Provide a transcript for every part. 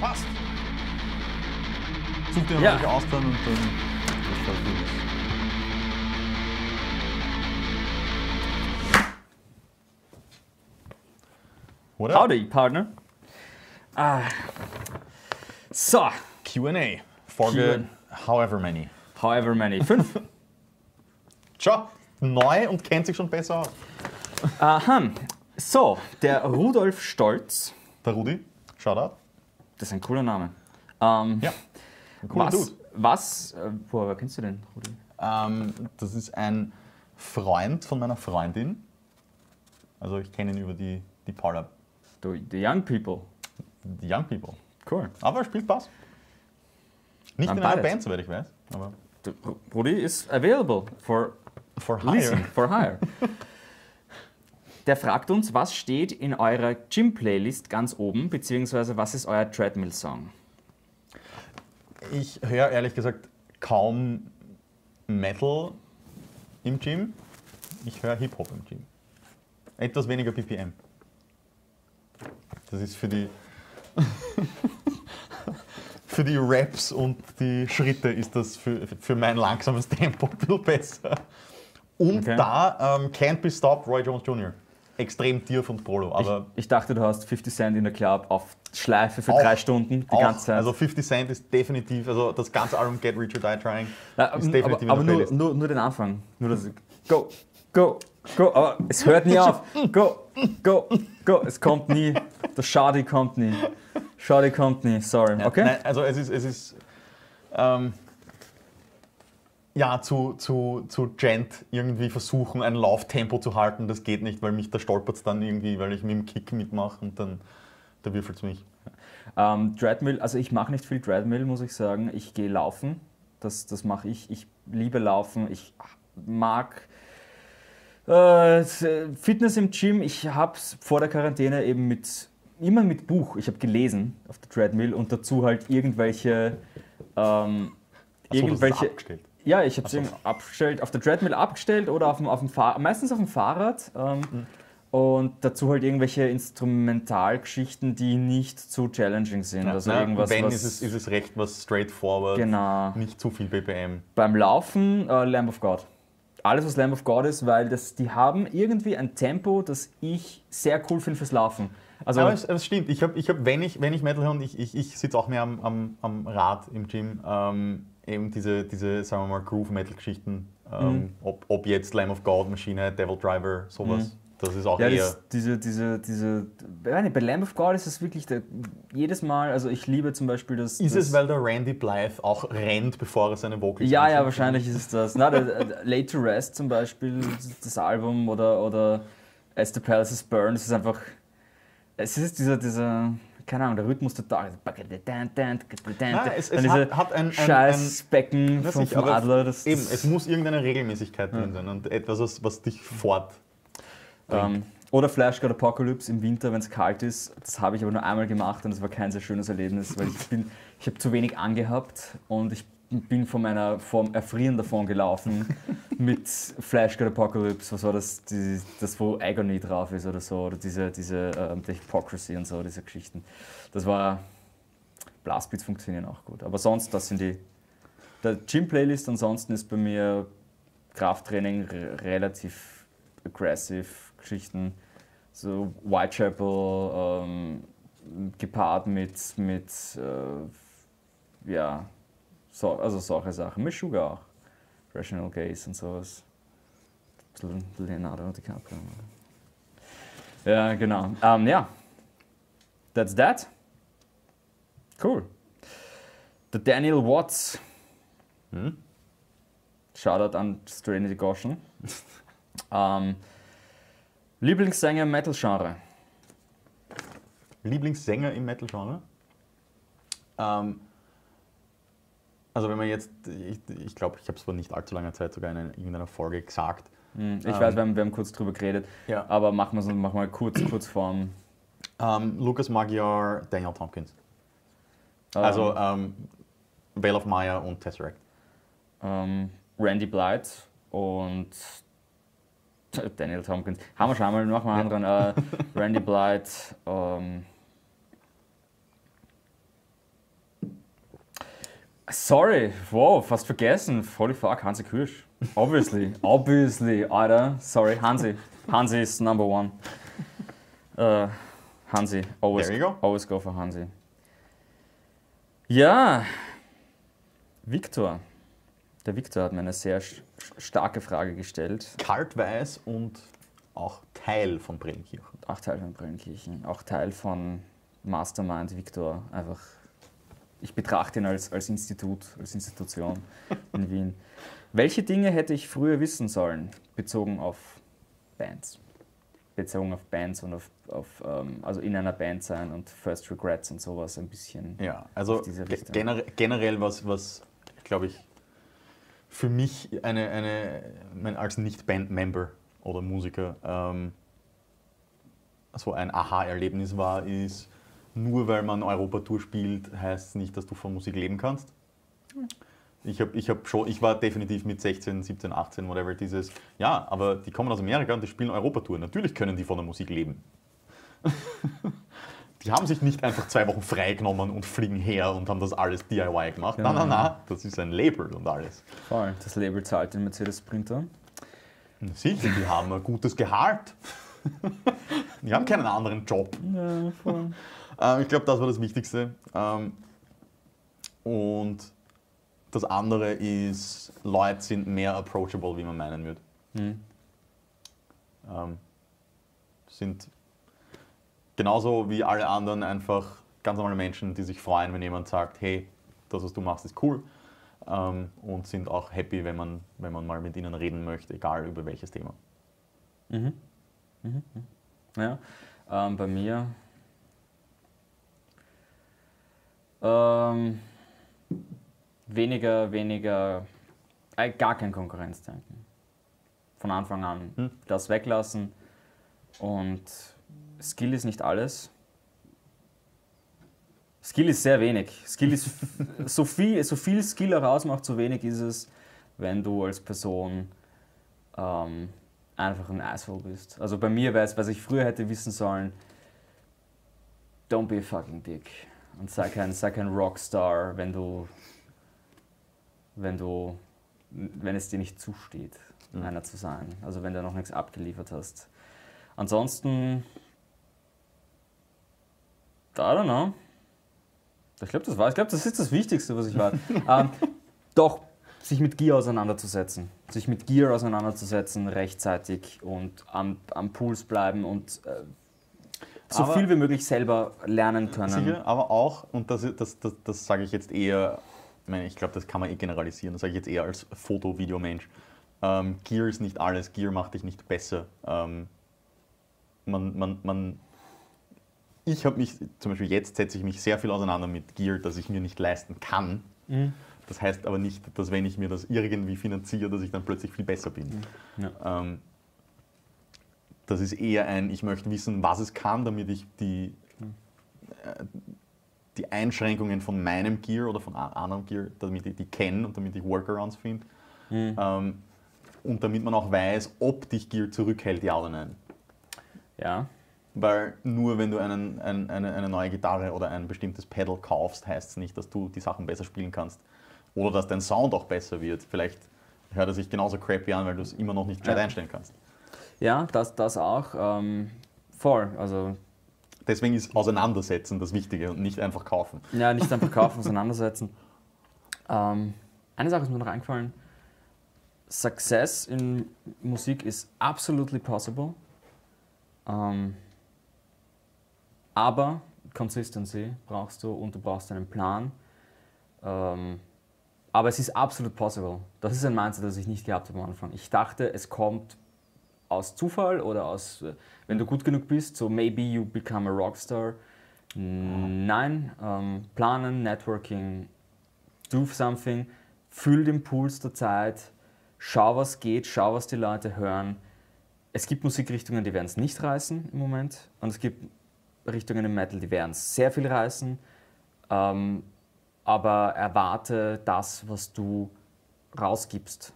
Passt. Such dir Ja. welche aus dann und dann. Das schaut gut aus. Oder? Howdy, Partner. Ah. So, QA. Folge however many. however many. Fünf. Schau, neu und kennt sich schon besser aus. Aha. So, der Rudolf Stolz. Der Rudi, Shoutout. Das ist ein cooler Name. Ähm, Ja, ein cooler was, Dude. was, äh, woher kennst du den, Rudi? Ähm, das ist ein Freund von meiner Freundin. Also ich kenne ihn über die, die Paula, The, the Young People. die Young People. Cool. Aber er spielt Bass. Nicht Dann in einer. Band, soweit ich weiß. Aber Rudi ist available for for leasing, hire. for hire. Der fragt uns, was steht in eurer Gym-Playlist ganz oben, beziehungsweise was ist euer Treadmill-Song? Ich höre ehrlich gesagt kaum Metal im Gym. Ich höre Hip-Hop im Gym. Etwas weniger BPM. Das ist für die für die Raps und die Schritte ist das für, für mein langsames Tempo ein bisschen besser. Und Okay. da ähm, Can't Be Stopped Roy Jones Jr. Extrem tief und Polo, aber Ich dachte, du hast 50 Cent in der Club auf Schleife für Auch- drei Stunden die auch, ganze Zeit. also 50 Cent ist definitiv, also das ganze Album Get Rich or Die Trying Na, ist aber definitiv aber der nur, nur, nur den Anfang. Nur das Go, go, go. Aber es hört nie auf. Go, go, go. Es kommt nie. Der Schadi kommt nie. Schadi kommt nie. Sorry. Okay? Nein, also es ist, es ist ähm, ja, zu, zu, zu Gent irgendwie versuchen, ein Lauftempo zu halten, das geht nicht, weil mich da stolpert es dann irgendwie, weil ich mit dem Kick mitmache und dann da würfelt es mich. Ähm, Treadmill, also ich mache nicht viel Treadmill, muss ich sagen. Ich gehe laufen. Das, das mache ich. Ich liebe Laufen. Ich mag äh, Fitness im Gym. Ich habe es vor der Quarantäne eben mit immer mit Buch. Ich habe gelesen auf der Treadmill und dazu halt irgendwelche ähm, Ach so, das ist irgendwelche abgestellt. Ja, ich habe es abgestellt, auf der Treadmill abgestellt oder auf dem, auf dem meistens auf dem Fahrrad. Ähm, Mhm. Und dazu halt irgendwelche Instrumentalgeschichten, die nicht zu challenging sind. Ja, also na, irgendwas, wenn ist es, ist es recht was straightforward, genau. nicht zu viel BPM. Beim Laufen äh, Lamb of God. Alles, was Lamb of God ist, weil das, die haben irgendwie ein Tempo, das ich sehr cool finde fürs Laufen. Also, Aber es, es stimmt, ich habe, ich hab, wenn, ich, wenn ich Metal höre und ich, ich, ich sitze auch mehr am, am, am Rad im Gym, ähm, eben diese, diese, sagen wir mal, Groove-Metal-Geschichten, ähm, Mhm. ob, ob jetzt Lamb of God, Maschine, Devil Driver, sowas, das ist auch ja, eher... das, diese, diese, diese, nicht, bei Lamb of God ist es wirklich der, jedes Mal, also ich liebe zum Beispiel das. ist das, es, weil der Randy Blythe auch rennt, bevor er seine Vocals Ja, ja, wahrscheinlich ist es das. Na, der, der Late to Rest zum Beispiel, das Album oder, oder As the Palaces Burn, es ist einfach. Es ist dieser, dieser keine Ahnung, der Rhythmus. Nein, es, Dann es hat, hat ein, ein, Scheißbecken vom, vom Adler. Das, Eben, das, es muss irgendeine Regelmäßigkeit drin sein und etwas, was, was dich fort. ähm, oder Flash God Apocalypse im Winter, wenn es kalt ist. Das habe ich aber nur einmal gemacht und das war kein sehr schönes Erlebnis, weil ich ich habe zu wenig angehabt und ich bin von meiner vom Erfrieren davon gelaufen mit Flash God Apocalypse. Was war das? Die, das, wo Agony drauf ist oder so. Oder diese, diese ähm, The Hypocrisy und so, diese Geschichten. Das war. Blastbeats funktionieren auch gut. Aber sonst, das sind die. Der Gym-Playlist ansonsten ist bei mir Krafttraining re- relativ aggressive Geschichten. So Whitechapel ähm, gepaart mit, mit äh, ja, so, also solche Sachen. Meshuggah auch. Rational Gaze und sowas. Leonardo DiCaprio. Ja, genau. Ähm, ja. That's that. Cool. Der Daniel Watts. Hm? Shoutout an Trinity Goshen. ähm, Lieblingssänger im Metal-Genre. Lieblingssänger im Metal-Genre? Ähm, also wenn man jetzt, ich glaube, ich, glaub, ich habe es vor nicht allzu langer Zeit sogar in einer- irgendeiner Folge gesagt. Hm, Ich Ähm, weiß, wir haben, wir haben kurz drüber geredet, Ja. aber machen wir es mach mal kurz, kurz vorm. Ähm, Lucas Magyar, Daniel Tompkins. ähm, Also ähm, Veil of Maya und Tesseract. Randy Blythe und Daniel Tompkins. Haben wir schon einmal, machen wir einen anderen. Äh, Randy Blythe, ähm, Sorry, wow, fast vergessen. Holy fuck, Hansi Kirsch. Obviously, obviously, Alter. Sorry, Hansi. Hansi ist number one. Uh, Hansi, always, There you go. always go for Hansi. Ja, Viktor. Der Viktor hat mir eine sehr starke Frage gestellt. Kaltweiß und auch Teil von Brennkirchen. Auch Teil von Brennkirchen, auch Teil von Mastermind Viktor. Einfach, ich betrachte ihn als, als Institut, als Institution in Wien. Welche Dinge hätte ich früher wissen sollen, bezogen auf Bands? Bezogen auf Bands und auf, auf ähm, also in einer Band sein und First Regrets und sowas ein bisschen. Ja, also generell, generell was, was glaube ich, für mich eine, eine als Nicht-Band-Member oder Musiker ähm, so ein Aha-Erlebnis war, ist, nur weil man Europatour spielt, heißt es nicht, dass du von Musik leben kannst. Ich, hab, ich, hab schon, ich war definitiv mit 16, 17, 18, whatever, dieses, ja, aber die kommen aus Amerika und die spielen Europatour. Natürlich können die von der Musik leben. Die haben sich nicht einfach zwei Wochen freigenommen und fliegen her und haben das alles DIY gemacht. Nein, nein, nein, das ist ein Label und alles. Voll. Das Label zahlt den Mercedes Sprinter. Sicher, die haben ein gutes Gehalt. Die haben keinen anderen Job. Ja, voll. Ähm, ich glaube, das war das Wichtigste. Ähm, und das andere ist, Leute sind mehr approachable, wie man meinen würde. Hm. Ähm, sind genauso wie alle anderen einfach ganz normale Menschen, die sich freuen, wenn jemand sagt, hey, das, was du machst, ist cool. Ähm, und sind auch happy, wenn man, wenn man mal mit ihnen reden möchte, egal über welches Thema. Mhm. Mhm. mhm. Ja, ähm, bei mir. Ähm, weniger, weniger, äh, gar kein Konkurrenzdenken. Von Anfang an Hm. das weglassen. Und Skill ist nicht alles. Skill ist sehr wenig. Skill ist so viel, so viel Skill herausmacht, so wenig ist es, wenn du als Person ähm, einfach ein Asshole bist. Also bei mir wäre es, was ich früher hätte wissen sollen, don't be a fucking dick. Und sei kein, sei kein Rockstar, wenn du, wenn du, wenn es dir nicht zusteht, Mhm. einer zu sein. Also wenn du noch nichts abgeliefert hast. Ansonsten, I don't know. Ich glaube, das war, ich glaube, das ist das Wichtigste, was ich weiß. ähm, doch, sich mit Gear auseinanderzusetzen. Sich mit Gear auseinanderzusetzen, rechtzeitig und am, am Puls bleiben und äh, so Aber- viel wie möglich selber lernen können. Sicher, aber auch, und das, das, das, das sage ich jetzt eher, ich, meine, ich glaube, das kann man eh generalisieren, das sage ich jetzt eher als Foto-Video-Mensch. Ähm, Gear ist nicht alles, Gear macht dich nicht besser. Ähm, man, man, man, ich habe mich, zum Beispiel jetzt setze ich mich sehr viel auseinander mit Gear, das ich mir nicht leisten kann. Mhm. Das heißt aber nicht, dass wenn ich mir das irgendwie finanziere, dass ich dann plötzlich viel besser bin. Ja. Ähm, das ist eher ein, ich möchte wissen, was es kann, damit ich die, äh, die Einschränkungen von meinem Gear oder von anderem Gear, damit ich die kenne und damit ich Workarounds finde. Mhm. Ähm, und damit man auch weiß, ob dich Gear zurückhält, ja oder nein. Ja. Weil nur wenn du einen, ein, eine, eine neue Gitarre oder ein bestimmtes Pedal kaufst, heißt es nicht, dass du die Sachen besser spielen kannst. Oder dass dein Sound auch besser wird. Vielleicht hört er sich genauso crappy an, weil du es immer noch nicht gescheit Ja. einstellen kannst. Ja, das, das auch. Ähm, voll. Also Deswegen ist Auseinandersetzen das Wichtige und nicht einfach kaufen. Ja, nicht einfach kaufen, auseinandersetzen. Ähm, eine Sache ist mir noch eingefallen. Success in Musik ist absolutely possible. Ähm, aber Consistency brauchst du und du brauchst einen Plan. Ähm, aber es ist absolut possible. Das ist ein Mindset, das ich nicht gehabt habe am Anfang. Ich dachte, es kommt aus Zufall oder aus, äh, wenn du gut genug bist, so maybe you become a Rockstar. Nein, ähm, planen, Networking, do something, fühl den Puls der Zeit, schau, was geht, schau, was die Leute hören. Es gibt Musikrichtungen, die werden es nicht reißen im Moment und es gibt Richtungen im Metal, die werden es sehr viel reißen. Ähm, aber erwarte das, was du rausgibst.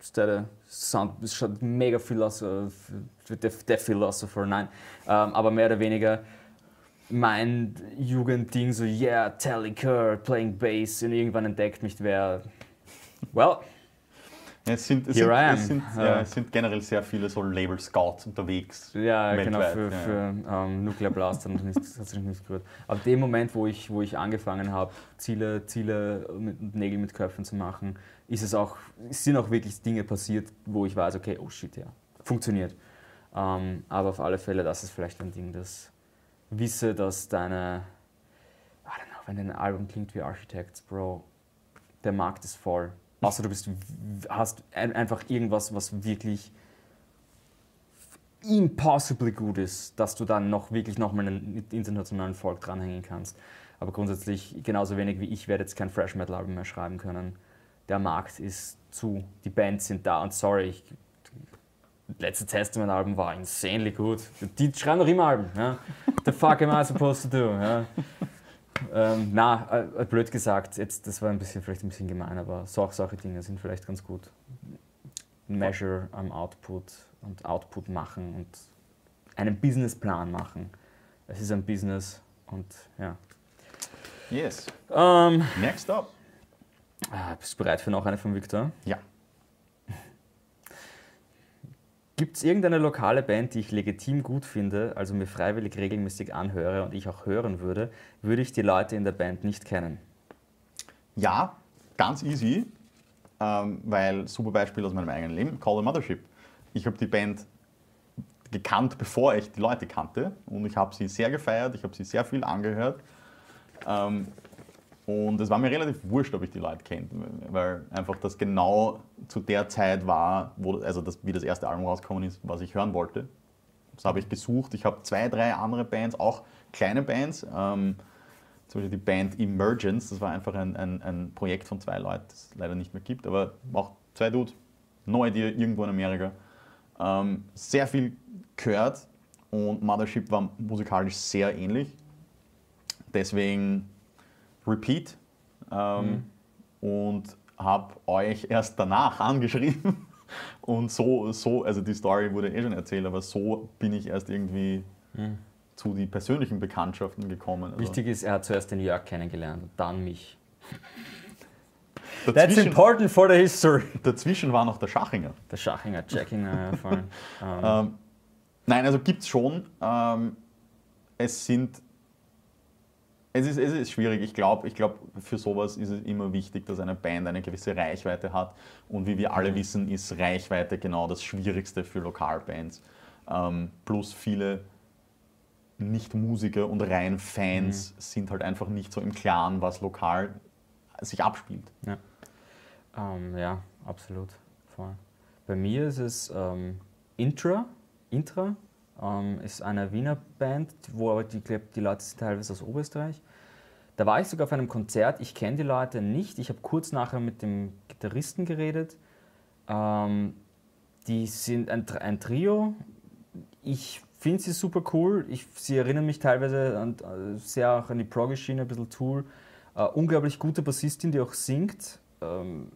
Stelle Sound ist schon mega Philosopher, der, der Philosopher, nein. Ähm, aber mehr oder weniger mein Jugendding, so, yeah, Tally Kurt playing Bass und irgendwann entdeckt mich wer. Well, es sind, es, sind, es, sind, ja, es sind, generell sehr viele so Label Scouts unterwegs. Ja, genau, weltweit. genau, für, für ähm, Nuclear Blast hat es nicht, nicht gehört. Aber dem Moment, wo ich, wo ich angefangen habe, Ziele, Ziele mit Nägel mit Köpfen zu machen, ist es auch, sind auch wirklich Dinge passiert, wo ich weiß, okay, oh shit, ja, funktioniert. Ähm, aber auf alle Fälle, das ist vielleicht ein Ding, das wisse, dass deine, I don't know, wenn dein Album klingt wie Architects, Bro, der Markt ist voll Außer du bist, hast einfach irgendwas, was wirklich impossibly gut ist, dass du dann noch wirklich nochmal einen internationalen Volk dranhängen kannst. Aber grundsätzlich, genauso wenig wie ich werde jetzt kein Fresh Metal Album mehr schreiben können. Der Markt ist zu, die Bands sind da und sorry, ich, letzte Testament Album war insanely gut. Die schreiben noch immer Alben. Ja? The fuck am I supposed to do? Ja? Ähm, na, äh, blöd gesagt, jetzt, das war ein bisschen, vielleicht ein bisschen gemein, aber so, solche Dinge sind vielleicht ganz gut. Measure am Output und Output machen und einen Businessplan machen. Es ist ein Business und ja. Yes. Ähm, Next up. Ah, bist du bereit für noch eine von Victor? Ja. Gibt es irgendeine lokale Band, die ich legitim gut finde, also mir freiwillig regelmäßig anhöre und ich auch hören würde, würde ich die Leute in der Band nicht kennen? Ja, ganz easy, ähm, weil super Beispiel aus meinem eigenen Leben, Call the Mothership. Ich habe die Band gekannt, bevor ich die Leute kannte und ich habe sie sehr gefeiert, ich habe sie sehr viel angehört. Ähm, und es war mir relativ wurscht, ob ich die Leute kenne, weil einfach das genau zu der Zeit war, wo, also das, wie das erste Album rausgekommen ist, was ich hören wollte. Das habe ich gesucht. Ich habe zwei, drei andere Bands, auch kleine Bands. Ähm, zum Beispiel die Band Emergence, das war einfach ein, ein, ein Projekt von zwei Leuten, das es leider nicht mehr gibt, aber auch zwei Dudes, neu irgendwo in Amerika. Ähm, sehr viel gehört und Mothership war musikalisch sehr ähnlich. Deswegen Repeat ähm, mhm. und habe euch erst danach angeschrieben. Und so, so, also die Story wurde eh schon erzählt, aber so bin ich erst irgendwie mhm. zu den persönlichen Bekanntschaften gekommen. Also Wichtig ist, er hat zuerst den Jörg kennengelernt und dann mich. That's important for the history. Dazwischen war noch der Schachinger. Der Schachinger, Jackinger, voll. ähm. Nein, also gibt es schon. Ähm, es sind es ist, es ist schwierig. Ich glaube, ich glaub, für sowas ist es immer wichtig, dass eine Band eine gewisse Reichweite hat. Und wie wir alle wissen, ist Reichweite genau das Schwierigste für Lokalbands. Ähm, plus viele Nicht-Musiker und rein Fans mhm. sind halt einfach nicht so im Klaren, was lokal sich abspielt. Ja, ähm, ja absolut. Voll. Bei mir ist es ähm, Intra. Intra ähm, ist eine Wiener Band, wo aber die, die Leute sind teilweise aus Oberösterreich. Da war ich sogar auf einem Konzert. Ich kenne die Leute nicht. Ich habe kurz nachher mit dem Gitarristen geredet. Ähm, die sind ein, ein Trio. Ich finde sie super cool. Ich, sie erinnern mich teilweise an, äh, sehr auch an die Prog-Schiene, ein bisschen Tool. Äh, unglaublich gute Bassistin, die auch singt. Ähm,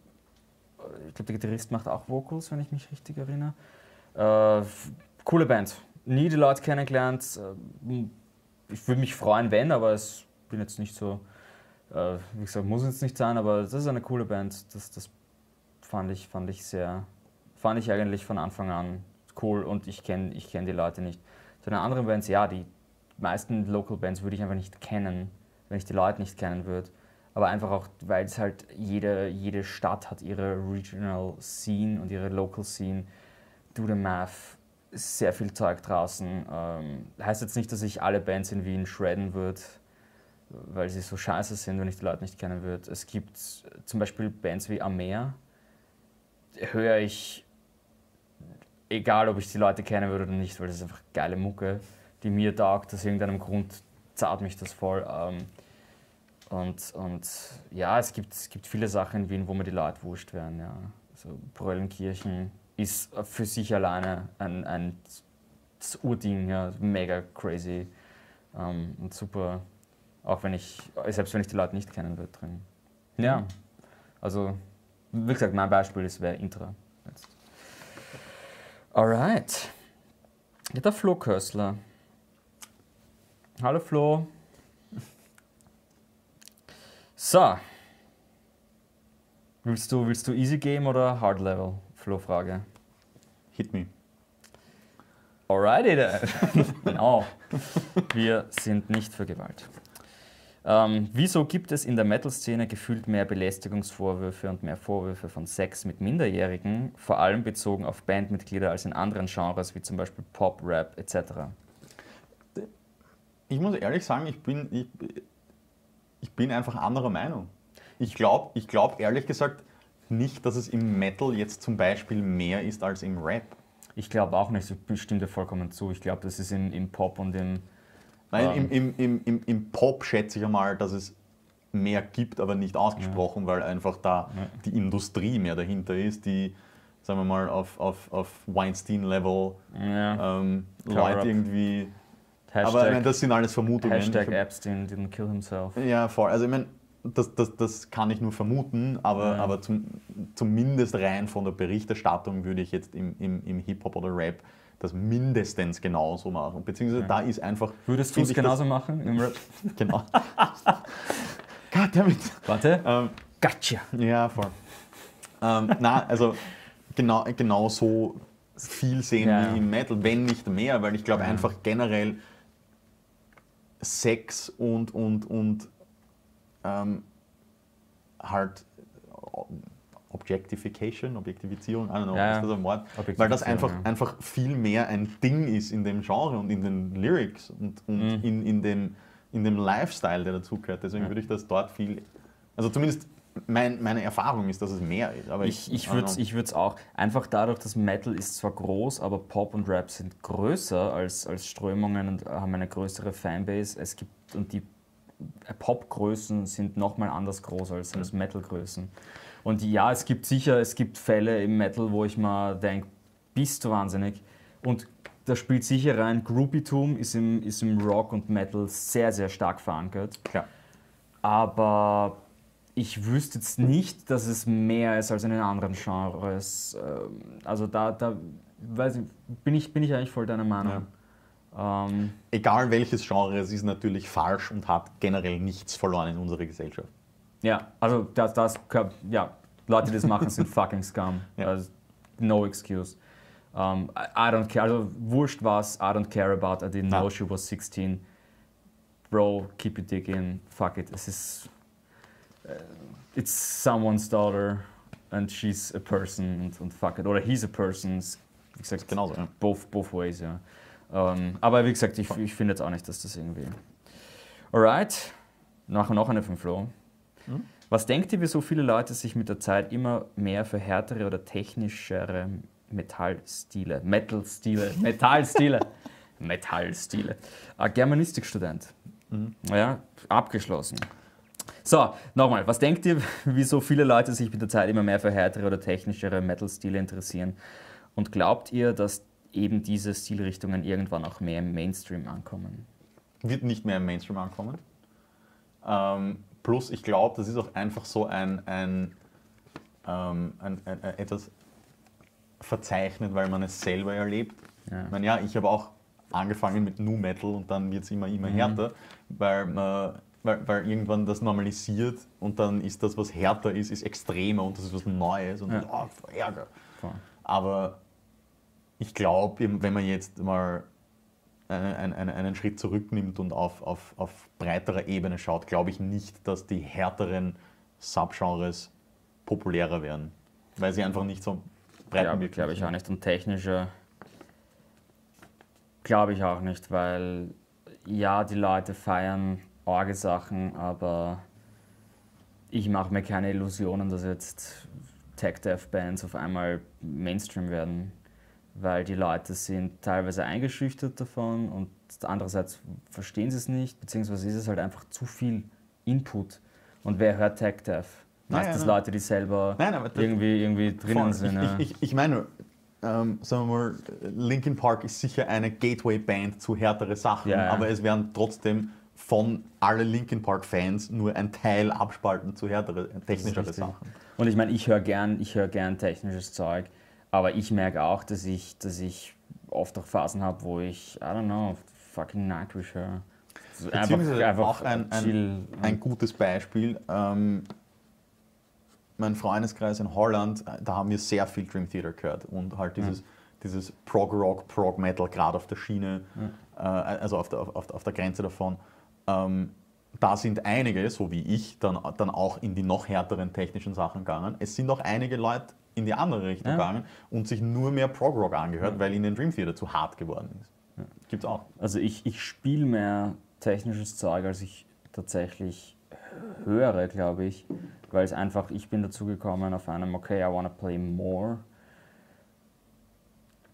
ich glaube, der Gitarrist macht auch Vocals, wenn ich mich richtig erinnere. Äh, coole Band nie die Leute kennengelernt. Äh, ich würde mich freuen, wenn, aber es bin jetzt nicht so, äh, wie gesagt, muss jetzt nicht sein, aber das ist eine coole Band. Das, das fand, ich, fand ich sehr, fand ich eigentlich von Anfang an cool und ich kenne ich kenn die Leute nicht. Zu den anderen Bands, ja, die meisten Local Bands würde ich einfach nicht kennen, wenn ich die Leute nicht kennen würde. Aber einfach auch, weil es halt jede, jede Stadt hat ihre Regional Scene und ihre Local Scene. Do the Math sehr viel Zeug draußen. Ähm, heißt jetzt nicht, dass ich alle Bands in Wien shredden würde, weil sie so scheiße sind, wenn ich die Leute nicht kennen würde. Es gibt zum Beispiel Bands wie Amer, höre ich, egal ob ich die Leute kennen würde oder nicht, weil das ist einfach geile Mucke, die mir taugt. Aus irgendeinem Grund zahlt mich das voll. Ähm, und, und ja, es gibt, es gibt viele Sachen in Wien, wo mir die Leute wurscht werden. Ja. So Bröllenkirchen, ist für sich alleine ein, ein Urding, ja, mega crazy ähm, und super, auch wenn ich, selbst wenn ich die Leute nicht kennen würde drin. Ja, also wie gesagt, mein Beispiel ist wäre Intra. Jetzt. Alright. Ja, der Flo Kössler Hallo Flo. So. Willst du, willst du Easy Game oder Hard Level? Flo-Frage. Hit me. Alrighty then. genau. Wir sind nicht für Gewalt. Ähm, wieso gibt es in der Metal-Szene gefühlt mehr Belästigungsvorwürfe und mehr Vorwürfe von Sex mit Minderjährigen, vor allem bezogen auf Bandmitglieder als in anderen Genres wie zum Beispiel Pop, Rap etc.? Ich muss ehrlich sagen, ich bin, ich, ich bin einfach anderer Meinung. Ich glaube ich glaub ehrlich gesagt nicht, dass es im Metal jetzt zum Beispiel mehr ist als im Rap. Ich glaube auch nicht, ich stimme dir vollkommen zu. Ich glaube, das ist im, im Pop und im. Nein, ähm, im, im, im, im Pop schätze ich einmal, dass es mehr gibt, aber nicht ausgesprochen, ja. weil einfach da ja. die Industrie mehr dahinter ist, die, sagen wir mal, auf, auf, auf Weinstein-Level ja. ähm, Leute irgendwie. Hashtag, aber ich meine, das sind alles Vermutungen. Hashtag Epstein didn't kill himself. Ja, voll. Also ich meine, das, das, das kann ich nur vermuten, aber, ja. aber zum, zumindest rein von der Berichterstattung würde ich jetzt im, im, im Hip-Hop oder Rap das mindestens genauso machen. Beziehungsweise ja. da ist einfach. Würdest du es genauso machen im Rap? genau. Goddammit. Warte. Ähm, gotcha. Ja, voll. ähm, na, also genau, genau so viel sehen ja, wie im Metal, wenn nicht mehr, weil ich glaube einfach generell Sex und, und, und ähm, halt Objectification, Objektivizierung, I don't know, ja, ist das ein Wort? Weil das einfach, ja. einfach viel mehr ein Ding ist in dem Genre und in den Lyrics und, und mhm. in, in, dem, in dem Lifestyle, der dazugehört. Deswegen ja. würde ich das dort viel, also zumindest mein, meine Erfahrung ist, dass es mehr ist. Aber ich ich, ich würde es auch, einfach dadurch, dass Metal ist zwar groß, aber Pop und Rap sind größer als, als Strömungen und haben eine größere Fanbase. Es gibt, und die Pop-Größen sind nochmal anders groß als, als Metal-Größen. Und ja, es gibt sicher, es gibt Fälle im Metal, wo ich mal denke, bist du wahnsinnig. Und da spielt sicher rein, Groupietum ist im, ist im Rock und Metal sehr, sehr stark verankert. Klar. Aber ich wüsste jetzt nicht, dass es mehr ist als in den anderen Genres. Ähm, also da, da weiß ich, bin, ich, bin ich eigentlich voll deiner Meinung. Ja. Ähm, Egal welches Genre, es ist natürlich falsch und hat generell nichts verloren in unserer Gesellschaft. Ja, also das, das ja, Leute, die das machen, sind fucking scum. Ja. Also, no excuse. Um, I, I, don't care, also wurscht was, I don't care about, I didn't know she was 16. Bro, keep your dick in, fuck it. Es ist, uh, it's someone's daughter and she's a person und, und fuck it. Oder he's a person, wie gesagt, genauso, ja. both, both ways, ja. Ähm, aber wie gesagt, ich, ich finde jetzt auch nicht, dass das irgendwie. Alright, nachher noch eine von Flo. Hm? Was denkt ihr, wieso viele Leute sich mit der Zeit immer mehr für härtere oder technischere Metallstile, Metal-Stile, Metallstile, Metallstile, äh, Germanistikstudent, mhm. ja, abgeschlossen. So, nochmal, was denkt ihr, wieso viele Leute sich mit der Zeit immer mehr für härtere oder technischere Metal-Stile interessieren? Und glaubt ihr, dass eben diese Stilrichtungen irgendwann auch mehr im Mainstream ankommen. Wird nicht mehr im Mainstream ankommen. Ähm, plus, ich glaube, das ist auch einfach so ein, ein, ähm, ein, ein, ein, etwas verzeichnet, weil man es selber erlebt. Ja. Ich meine, ja, ich habe auch angefangen mit Nu Metal und dann wird es immer, immer mhm. härter, weil, man, weil, weil irgendwann das normalisiert und dann ist das, was härter ist, ist extremer und das ist was Neues und ja. oh, Ärger. Aber ich glaube, wenn man jetzt mal einen, einen, einen Schritt zurücknimmt und auf, auf, auf breiterer Ebene schaut, glaube ich nicht, dass die härteren Subgenres populärer werden, weil sie einfach nicht so breit sind. Glaube ich auch nicht. Und technischer glaube ich auch nicht, weil ja, die Leute feiern Orgesachen, aber ich mache mir keine Illusionen, dass jetzt Tech-Death-Bands auf einmal Mainstream werden weil die Leute sind teilweise eingeschüchtert davon und andererseits verstehen sie es nicht, beziehungsweise ist es halt einfach zu viel Input. Und wer hört Tech Dev? Meistens nein, Leute, die selber nein, irgendwie, irgendwie drinnen sind. Ich, ja. ich, ich, meine, ähm, sagen wir mal, Linkin Park ist sicher eine Gateway-Band zu härtere Sachen, ja, ja. aber es werden trotzdem von allen Linkin Park-Fans nur ein Teil abspalten zu härtere, technischere Sachen. Und ich meine, ich höre gern, hör gern technisches Zeug. Aber ich merke auch, dass ich, dass ich oft auch Phasen habe, wo ich, I don't know, fucking Nightwish höre. Beziehungsweise einfach auch ein, chill. ein, ein gutes Beispiel. Ähm, mein Freundeskreis in Holland, äh, da haben wir sehr viel Dream Theater gehört und halt dieses, dieses Prog Rock, Prog Metal, gerade auf der Schiene, äh, also auf der, auf, auf der Grenze davon. Ähm, da sind einige, so wie ich, dann, dann auch in die noch härteren technischen Sachen gegangen. Es sind auch einige Leute in die andere Richtung Ja. gegangen und sich nur mehr Prog Rock angehört, weil ihnen Dream Theater zu hart geworden ist. Gibt's auch. Also ich, ich spiele mehr technisches Zeug, als ich tatsächlich höre, glaube ich. Weil es einfach, ich bin dazu gekommen auf einem, okay, I wanna play more.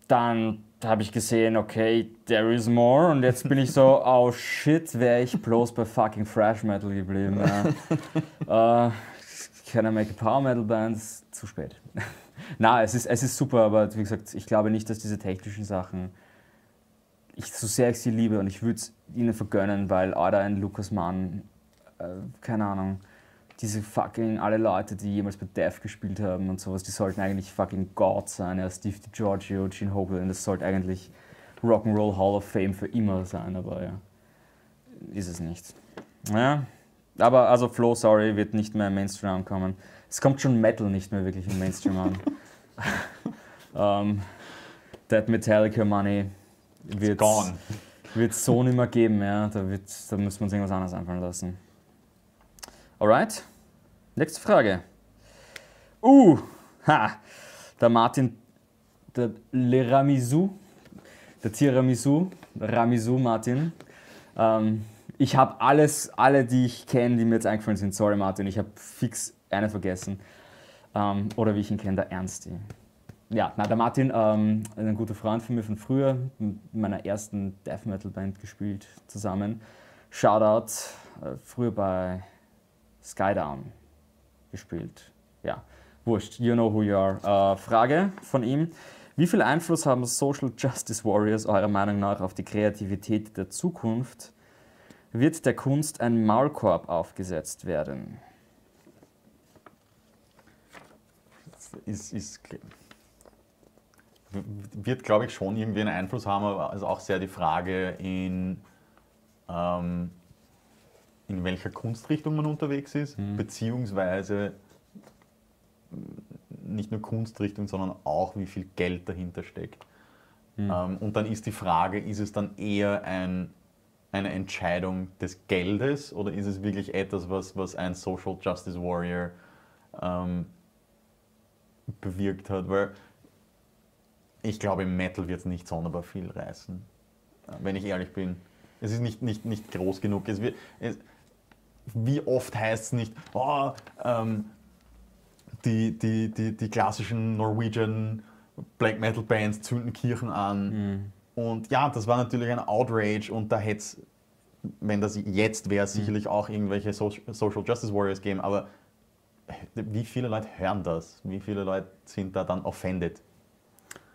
Dann habe ich gesehen, okay, there is more. Und jetzt bin ich so, oh shit, wäre ich bloß bei fucking Thrash Metal geblieben. Ja. äh, I make Power Metal Band? Ist Zu spät. Na, es ist, es ist super, aber wie gesagt, ich glaube nicht, dass diese technischen Sachen ich so sehr ich sie liebe und ich würde es ihnen vergönnen, weil oder ein Lukas Mann, äh, keine Ahnung, diese fucking alle Leute, die jemals bei Death gespielt haben und sowas, die sollten eigentlich fucking God sein. Ja, Steve DiGiorgio, Gene Hoglan, das sollte eigentlich Rock'n'Roll Hall of Fame für immer sein, aber ja, ist es nicht. Ja, aber also Flo, sorry, wird nicht mehr im Mainstream ankommen. Es kommt schon Metal nicht mehr wirklich im Mainstream an. ähm, That Metallica Money wird wird so nicht mehr geben, ja. Da, wird, da müssen wir uns irgendwas anderes einfallen lassen. Alright, nächste Frage. Uh, ha, der Martin, der Le Ramizu, der Tiramisu, Ramizu Martin. Ähm, ich habe alles, alle, die ich kenne, die mir jetzt eingefallen sind. Sorry, Martin, ich habe fix eine vergessen. Ähm, oder wie ich ihn kenne, der Ernsti. Ja, na, der Martin, ähm, ein guter Freund von mir von früher, mit meiner ersten Death Metal Band gespielt zusammen. Shoutout, äh, früher bei Skydown gespielt. Ja, wurscht, you know who you are. Äh, Frage von ihm. Wie viel Einfluss haben Social Justice Warriors eurer Meinung nach auf die Kreativität der Zukunft? Wird der Kunst ein Maulkorb aufgesetzt werden? ist, ist, wird, glaube ich, schon irgendwie einen Einfluss haben, aber also auch sehr die Frage, in, ähm, in welcher Kunstrichtung man unterwegs ist, beziehungsweise nicht nur Kunstrichtung, sondern auch wie viel Geld dahinter steckt. Ähm, und dann ist die Frage, ist es dann eher ein, eine Entscheidung des Geldes oder ist es wirklich etwas, was, was ein Social Justice Warrior ähm, bewirkt hat? Weil ich glaube, im Metal wird es nicht sonderbar viel reißen, äh, wenn ich ehrlich bin. Es ist nicht, nicht, nicht groß genug. Es wird, es, wie oft heißt es nicht, oh, ähm, die, die, die, die klassischen Norwegian Black Metal Bands zünden Kirchen an. Und ja, das war natürlich ein Outrage und da hätte es, wenn das jetzt wäre, sicherlich auch irgendwelche so Social Justice Warriors geben, aber wie viele Leute hören das? Wie viele Leute sind da dann offended?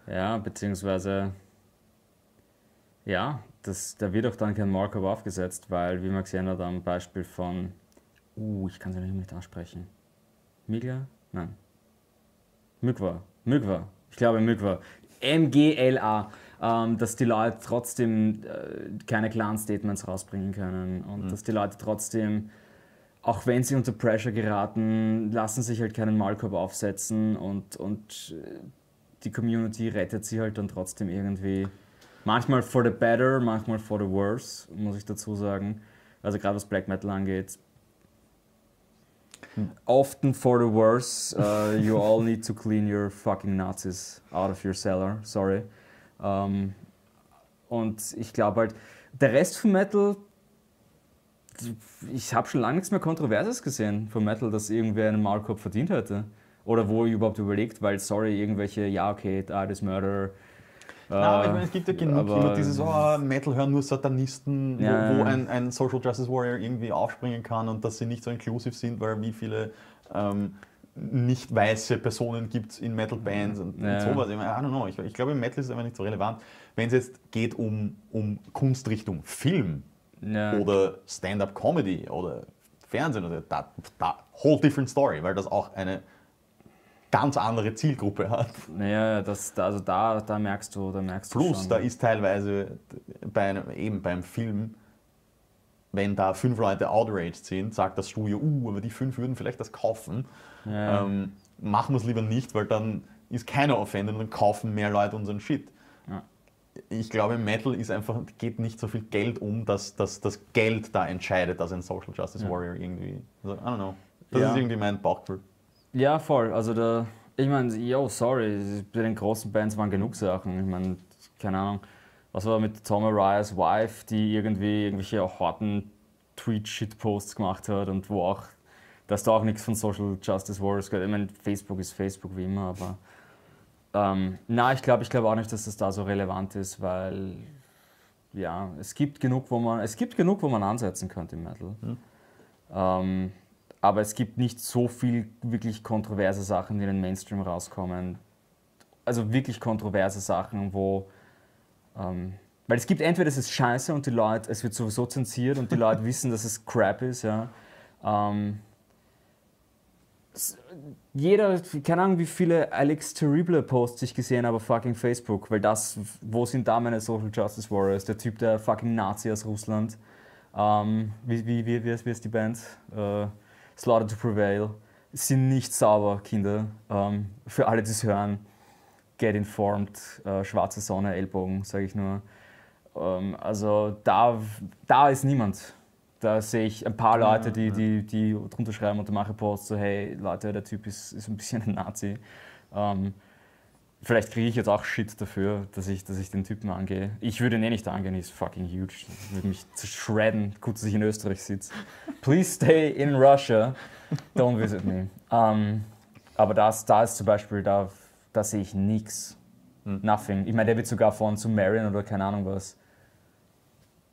Ja, beziehungsweise, ja, das, da wird auch dann kein Markup aufgesetzt, weil, wie man gesehen hat, am Beispiel von, uh, ich kann es nicht aussprechen. Migla? Nein. Mygwa. Mygwa. Ich glaube Mygwa. M-G-L-A. Ähm, dass die Leute trotzdem äh, keine klaren Statements rausbringen können und dass die Leute trotzdem, auch wenn sie unter Pressure geraten, lassen sich halt keinen Maulkorb aufsetzen und, und äh, die Community rettet sie halt dann trotzdem irgendwie. Manchmal for the better, manchmal for the worse, muss ich dazu sagen. Also gerade was Black Metal angeht. Often for the worse. Uh, you all need to clean your fucking Nazis out of your cellar. Sorry. Ähm, und ich glaube halt, der Rest von Metal, ich habe schon lange nichts mehr Kontroverses gesehen von Metal, dass irgendwer einen Maulkorb verdient hätte. Oder wo ich überhaupt überlegt, weil, sorry, irgendwelche, ja, okay, da ist Murder. Ja, aber ich äh, meine, es gibt ja genug immer dieses, oh, Metal hören nur Satanisten, Ja, wo, wo ein, ein Social Justice Warrior irgendwie aufspringen kann und dass sie nicht so inklusiv sind, weil wie viele ähm, nicht weiße Personen gibt es in Metal-Bands und, Ja. und sowas. Ich, meine, I don't know. ich, ich glaube, im Metal ist es einfach nicht so relevant. Wenn es jetzt geht um, um Kunstrichtung Film Ja. oder Stand-Up-Comedy oder Fernsehen, oder da, da, whole different story, weil das auch eine ganz andere Zielgruppe hat. Naja, das, da- also da, da merkst du, da merkst du Plus, da ist teilweise bei einem, eben beim Film wenn da fünf Leute outraged sind, sagt das Studio, uh, aber die fünf würden vielleicht das kaufen. Ja. Ähm, machen wir es lieber nicht, weil dann ist keiner offended und dann kaufen mehr Leute unseren Shit. Ja. Ich glaube, Metal ist einfach, geht nicht so viel Geld um, dass, dass das Geld da entscheidet, dass ein Social Justice. Warrior irgendwie. Also, I don't know. Das ist irgendwie mein Bauchgefühl. Ja, voll. Also da, ich meine, yo, sorry, bei den großen Bands waren genug Sachen. Ich meine, keine Ahnung, was war mit Tom Arias Wife, die irgendwie irgendwelche harten Tweet-Shit-Posts gemacht hat und wo auch, dass da auch nichts von Social Justice Warriors gehört. Ich meine, Facebook ist Facebook wie immer, aber ähm, na, ich glaube ich glaube auch nicht, dass das da so relevant ist, weil ja, es gibt genug, wo man, es gibt genug, wo man ansetzen könnte im Metal. Ähm, aber es gibt nicht so viel wirklich kontroverse Sachen, die in den Mainstream rauskommen. Also wirklich kontroverse Sachen, wo. Ähm, weil es gibt entweder es ist scheiße und die Leute, es wird sowieso zensiert und die Leute wissen, dass es crap ist, ja. Ähm, jeder, keine Ahnung, wie viele Alex Terrible Posts ich gesehen habe auf fucking Facebook, weil das, wo sind da meine Social Justice Warriors? Der Typ, der fucking Nazi aus Russland. Ähm, wie, wie, wie, wie, ist, wie ist die Band? Äh, Slaughter to Prevail. Sind nicht sauber, Kinder. Ähm, für alle, die es hören, get informed. Äh, schwarze Sonne, Ellbogen, sage ich nur. Ähm, also da, da ist niemand. Da sehe ich ein paar Leute, die, die, die drunter schreiben unter manche Posts so, hey Leute, der Typ ist, ist ein bisschen ein Nazi. Ähm, vielleicht kriege ich jetzt auch Shit dafür, dass ich, dass ich den Typen angehe. Ich würde ihn eh nicht angehen, he's fucking huge. Ich würde mich zershredden, gut, dass ich in Österreich sitze. Please stay in Russia, don't visit me. Ähm, aber das, da ist zum Beispiel, da, da sehe ich nichts. Nothing. Ich meine, der wird sogar von Sumerian oder keine Ahnung was.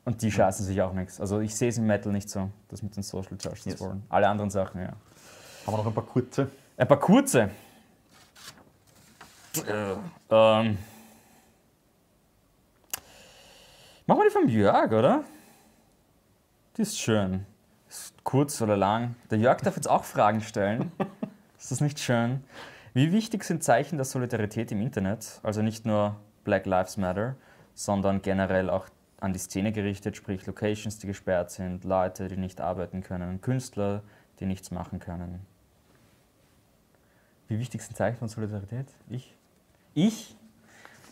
Und die scheißen sich auch nichts. Also ich sehe es im Metal nicht so, das mit den Social Justice Yes. Warren. Alle anderen Sachen, ja. Haben wir noch ein paar kurze? Ein paar kurze. Äh, ähm. Machen wir die vom Jörg, oder? Die ist schön. Ist kurz oder lang. Der Jörg darf jetzt auch Fragen stellen. Ist das nicht schön? Wie wichtig sind Zeichen der Solidarität im Internet? Also nicht nur Black Lives Matter, sondern generell auch an die Szene gerichtet, sprich Locations, die gesperrt sind, Leute, die nicht arbeiten können, Künstler, die nichts machen können. Wie wichtig sind Zeichen von Solidarität? Ich? Ich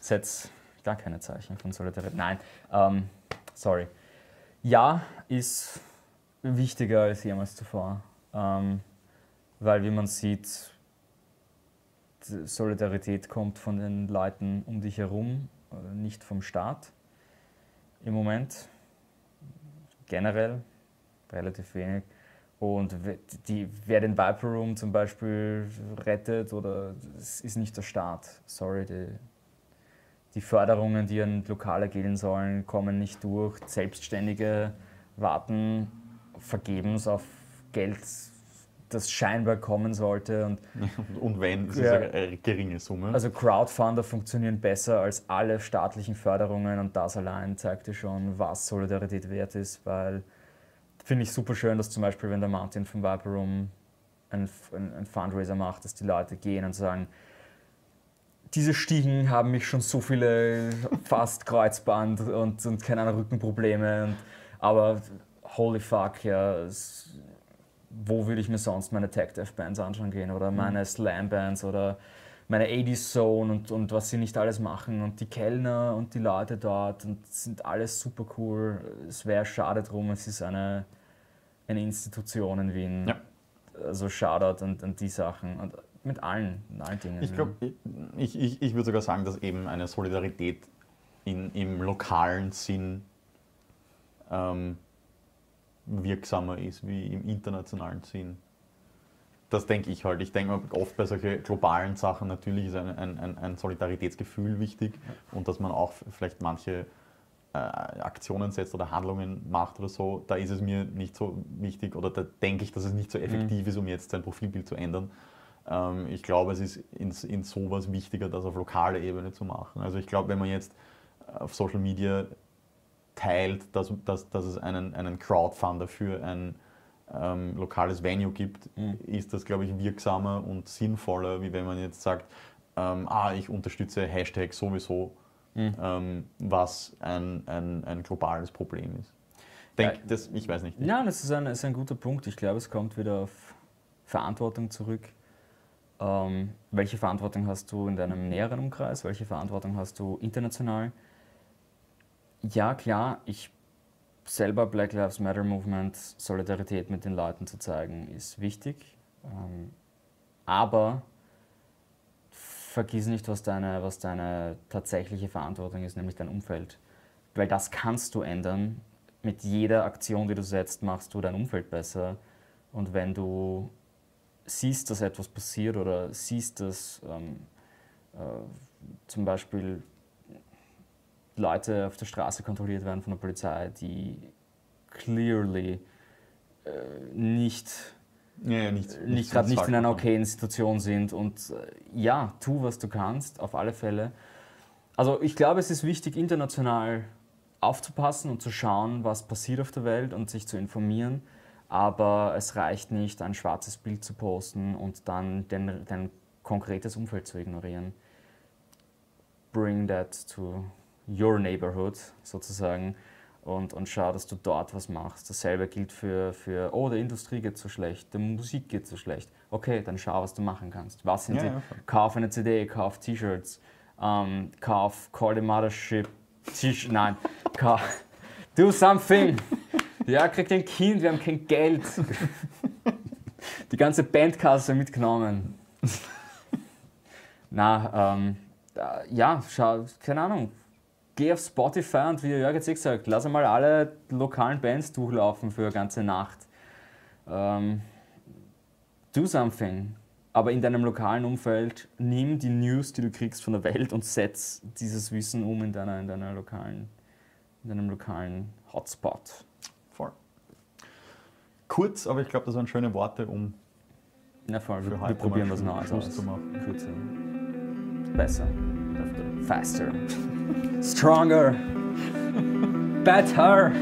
setze gar keine Zeichen von Solidarität. Nein, ähm, sorry. Ja, ist wichtiger als jemals zuvor. Ähm, weil, wie man sieht, Solidarität kommt von den Leuten um dich herum, äh, nicht vom Staat. Im Moment. Generell relativ wenig. Und die, wer den Viper Room zum Beispiel rettet, oder es ist nicht der Staat. Sorry, die, die Förderungen, die an Lokale gehen sollen, kommen nicht durch. Selbstständige warten vergebens auf Geld, das scheinbar kommen sollte. Und Und wenn, es Ja. ist eine geringe Summe. also Crowdfunder funktionieren besser als alle staatlichen Förderungen und das allein zeigt dir schon, was Solidarität wert ist, weil finde ich super schön, dass zum Beispiel, wenn der Martin vom Viper Room ein, ein, ein Fundraiser macht, dass die Leute gehen und sagen, diese Stiegen haben mich schon so viele fast Kreuzband und, und keine Ahnung, Rückenprobleme, und, aber holy fuck, ja, es, wo würde ich mir sonst meine Tech Death Bands anschauen gehen oder meine Slam Bands oder meine 80s Zone und, und was sie nicht alles machen und die Kellner und die Leute dort und sind alles super cool. Es wäre schade drum, es ist eine, eine Institution in Wien. Ja. Also Shoutout und, und die Sachen und mit allen, mit allen Dingen. Ich glaube, ich, ich, ich würde sogar sagen, dass eben eine Solidarität in, im lokalen Sinn ähm, wirksamer ist wie im internationalen Sinn. Das denke ich halt. Ich denke mal, oft bei solchen globalen Sachen natürlich ist ein, ein, ein, Solidaritätsgefühl wichtig und dass man auch vielleicht manche äh, Aktionen setzt oder Handlungen macht oder so. Da ist es mir nicht so wichtig oder da denke ich, dass es nicht so effektiv ist, um jetzt sein Profilbild zu ändern. Ähm, ich glaube, es ist in, in sowas wichtiger, das auf lokaler Ebene zu machen. Also ich glaube, wenn man jetzt auf Social Media teilt, dass, dass, dass es einen, einen Crowdfunder für ein ähm, lokales Venue gibt, ist das, glaube ich, wirksamer und sinnvoller, wie wenn man jetzt sagt, ähm, ah, ich unterstütze Hashtag sowieso, ähm, was ein, ein, ein globales Problem ist. denke, das, ich weiß nicht. Ja, das ist ein, ist ein guter Punkt. Ich glaube, es kommt wieder auf Verantwortung zurück. Ähm, welche Verantwortung hast du in deinem näheren Umkreis? Welche Verantwortung hast du international? Ja, klar, ich selber Black Lives Matter Movement, Solidarität mit den Leuten zu zeigen, ist wichtig. Ähm, aber vergiss nicht, was deine, was deine tatsächliche Verantwortung ist, nämlich dein Umfeld. Weil das kannst du ändern. Mit jeder Aktion, die du setzt, machst du dein Umfeld besser. Und wenn du siehst, dass etwas passiert oder siehst, dass ähm, äh, zum Beispiel Leute auf der Straße kontrolliert werden von der Polizei, die clearly äh, nicht, Ja, ja, nicht, nicht nicht gerade nicht in einer okayen Situation sind. Und äh, ja, tu, was du kannst, auf alle Fälle. Also ich glaube, es ist wichtig, international aufzupassen und zu schauen, was passiert auf der Welt und sich zu informieren. Aber es reicht nicht, ein schwarzes Bild zu posten und dann dein, dein konkretes Umfeld zu ignorieren. Bring that to your neighborhood sozusagen und, und schau, dass du dort was machst. Dasselbe gilt für, für, oh, der Industrie geht so schlecht, der Musik geht so schlecht. Okay, dann schau, was du machen kannst. Was sind Ja, die? ja, kauf eine CD, kauf T-Shirts, ähm, kauf Call the Mothership, T-Shirt, nein, kauf, do something. Ja, kriegt ein Kind, wir haben kein Geld. Die ganze Bandkasse mitgenommen. Na, ähm, äh, ja, schau, keine Ahnung. Geh auf Spotify und wie der Jörg jetzt eh gesagt, lass einmal alle lokalen Bands durchlaufen für eine ganze Nacht. Ähm, do something. Aber in deinem lokalen Umfeld nimm die News, die du kriegst von der Welt und setz dieses Wissen um in deiner, in deiner lokalen, in deinem lokalen Hotspot. Voll. Kurz, aber ich glaube, das waren schöne Worte, um Na voll, wir, wir probieren was Neues aus. zu machen. Kürzer. Besser. Faster. Stronger. Better.